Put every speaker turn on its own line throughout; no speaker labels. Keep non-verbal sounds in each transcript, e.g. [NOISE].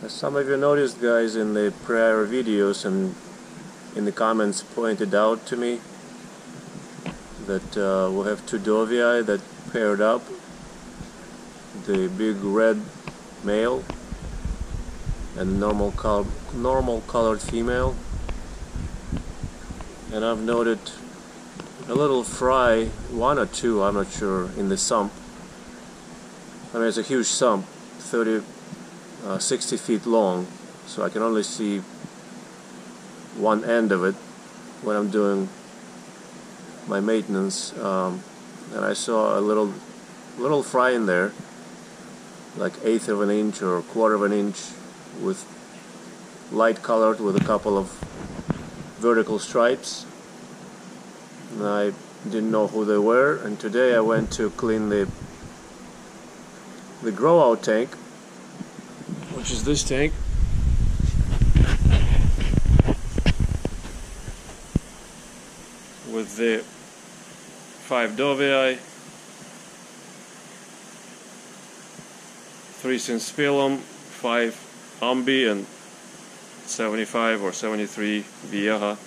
As some of you noticed guys in the prior videos and in the comments pointed out to me that uh, we have two dovii that paired up. The big red male and normal col normal colored female. And I've noted a little fry one or two I'm not sure in the sump. I mean it's a huge sump 30 uh, 60 feet long so I can only see one end of it when I'm doing my maintenance um, and I saw a little little fry in there like eighth of an inch or quarter of an inch with light colored with a couple of vertical stripes. And I didn't know who they were and today I went to clean the the grow out tank which is this tank. With the five dovii, three synspilum, five ambi, and 75 or 73 vieja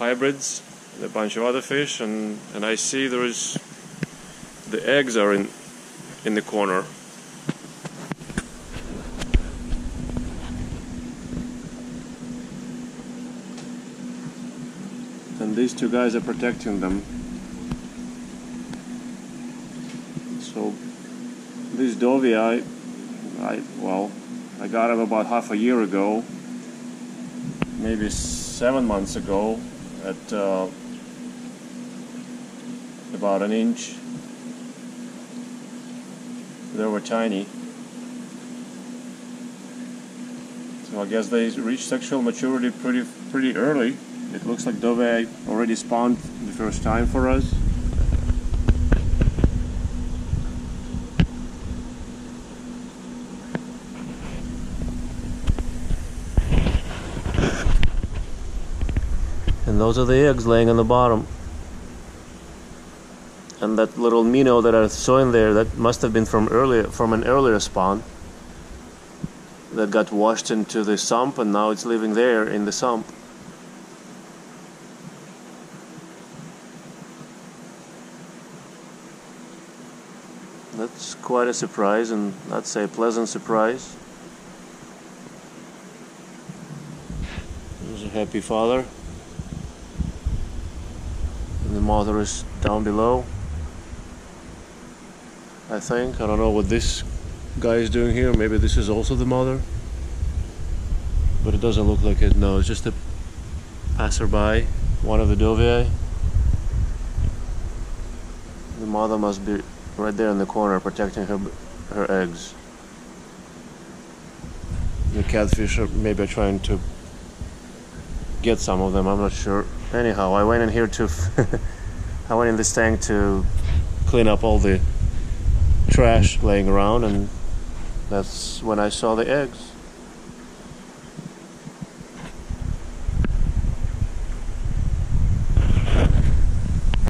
hybrids, and a bunch of other fish, and, and I see there is the eggs are in in the corner. And these two guys are protecting them. So these dovii, I, I well, I got them about half a year ago, maybe seven months ago, at uh, about an inch. They were tiny. So I guess they reached sexual maturity pretty pretty early. It looks like dovii already spawned the first time for us. And those are the eggs laying on the bottom. And that little minnow that I saw in there, that must have been from earlier, from an earlier spawn that got washed into the sump and now it's living there in the sump. That's quite a surprise, and I'd say a pleasant surprise. There's a happy father. And the mother is down below. I think. I don't know what this guy is doing here. Maybe this is also the mother. But it doesn't look like it. No, it's just a passerby, one of the dovii. The mother must be right there in the corner protecting her her eggs. The catfish are maybe trying to get some of them, I'm not sure. Anyhow, I went in here to [LAUGHS] I went in this tank to clean up all the trash laying around and that's when I saw the eggs.